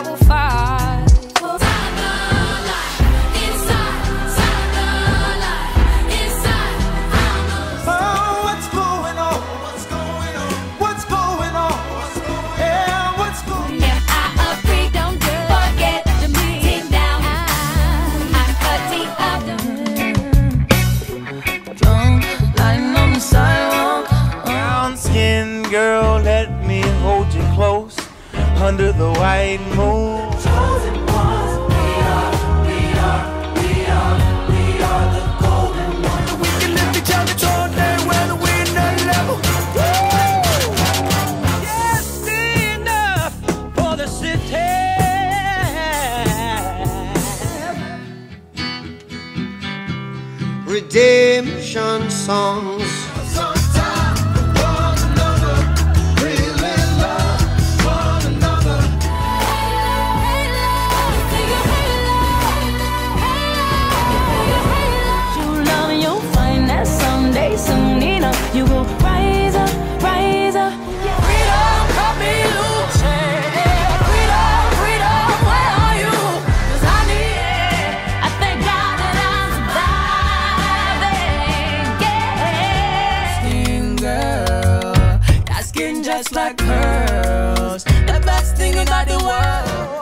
I will fight. Under the white moon. We are the golden one. We can lift each other all day, whether we're not level. Yeah, stand up for the city. redemption songs. You will rise up, rise up. Freedom, cut me loose. Freedom, freedom, where are I need it. I thank God that I'm surviving. Yeah. Skin girl, skin just like pearls. The best thing about the world.